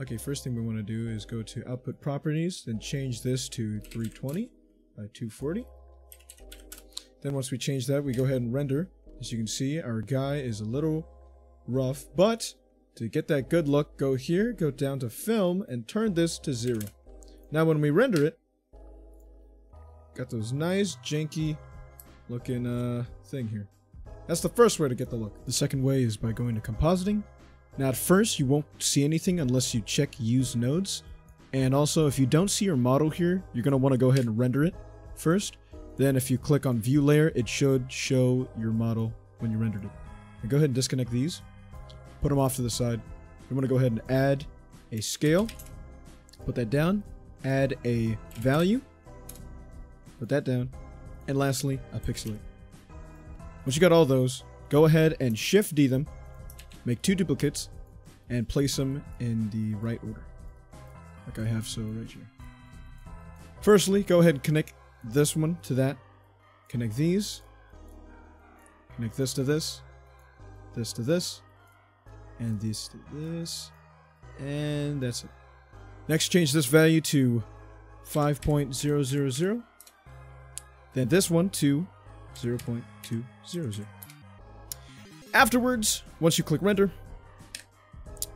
Okay, first thing we want to do is go to output properties, then change this to 320 by 240. Then once we change that, we go ahead and render. As you can see, our guy is a little rough, but to get that good look, go here, go down to film, and turn this to zero. Now when we render it, got those nice janky looking uh, thing here. That's the first way to get the look. The second way is by going to compositing. Now at first you won't see anything unless you check use nodes. And also if you don't see your model here, you're going to want to go ahead and render it first. Then if you click on view layer, it should show your model when you rendered it. Go ahead and disconnect these. Put them off to the side. You want to go ahead and add a scale. Put that down. Add a value. Put that down. And lastly, a pixelate. Once you got all those, go ahead and Shift D them, make two duplicates, and place them in the right order. Like I have so right here. Firstly, go ahead and connect this one to that. Connect these. Connect this to this. This to this. And this to this. And that's it. Next, change this value to 5.000. Then this one to 0.200. Afterwards, once you click render,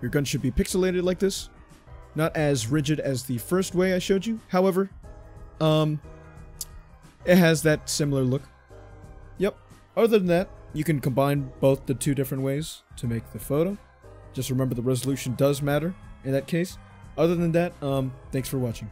your gun should be pixelated like this. Not as rigid as the first way I showed you. However, um, it has that similar look. Yep. Other than that, you can combine both the two different ways to make the photo. Just remember the resolution does matter in that case. Other than that, um, thanks for watching.